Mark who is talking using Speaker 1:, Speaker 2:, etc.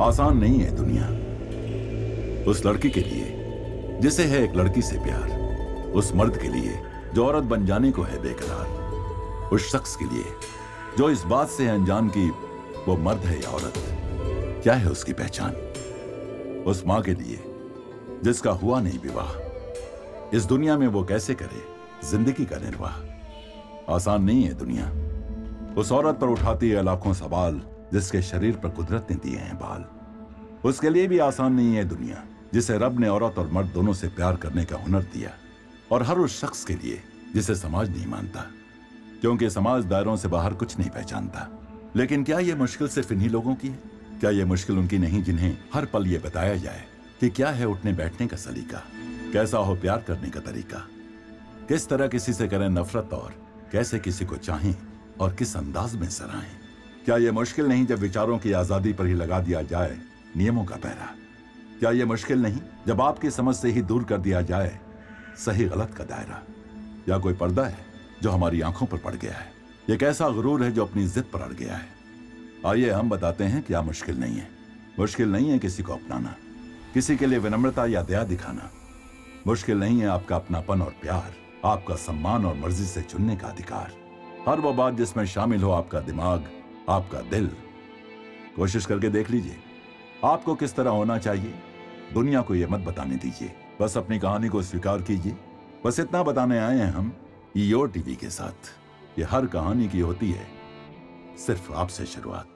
Speaker 1: आसान नहीं है दुनिया। उस लड़की के लिए, जिसे है एक लड़की से प्यार, उस मर्द के लिए, जो औरत बन जाने को है बेकरार, उस शख्स के लिए, जो इस बात से है अनजान की वो मर्द है या औरत, क्या है उसकी पहचान? उस माँ के लिए, जिसका हुआ नहीं विवाह, इस दुनिया में वो कैसे करे? ज़िंदगी का निर्वाह। आसान नहीं है दुनिया। उस औरत पर उठाती है लाखों सवाल जिसके शरीर पर कुदरत ने दिए हैं बाल। उसके लिए भी आसान नहीं है दुनिया, जिसे रब ने औरत और मर्द दोनों से प्यार करने का हुनर दिया, और हर उस शख्स के लिए, जिसे समाज नहीं मानता, क्योंकि समाज दायरों से बाहर कुछ नहीं पहचानता। लेकिन क्या यह मुश्किल सिर्फ़ इन्हीं लोगों की है? क्या यह मुश्किल उनकी नहीं जिन्हें हर पल ये बताया जाए कि क्या है उठने बैठने का सलीका? कैसा हो प्यार करने का तरीका? किस तरह किसी से करें नफरत और कैसे किसी को चाहें और किस अंदाज में सराहें? क्या यह मुश्किल नहीं जब विचारों की आज़ादी पर ही लगा दिया जाए, नियमों का पहरा? क्या यह मुश्किल नहीं जब आपकी समझ से ही दूर कर दिया जाए, सही गलत का दायरा? या कोई पर्दा है जो हमारी आँखों पर पड़ गया है? यह कैसा गुरूर है जो अपनी जिद पर अड़ गया है। आइए हम बताते हैं क्या मुश्किल नहीं है। मुश्किल नहीं है किसी को अपनाना, किसी के लिए विनम्रता या दया दिखाना। मुश्किल नहीं है आपका अपनापन और प्यार, आपका सम्मान और मर्ज़ी से चुनने का अधिकार। हर वो बात जिसमें शामिल हो आपका दिमाग आपका दिल। कोशिश करके देख लीजिए। आपको किस तरह होना चाहिए? दुनिया को यह मत बताने दीजिए। बस अपनी कहानी को स्वीकार कीजिए। बस इतना बताने आए हैं हम ईओ टीवी के साथ। ये हर कहानी की होती है सिर्फ़ आपसे शुरुआत।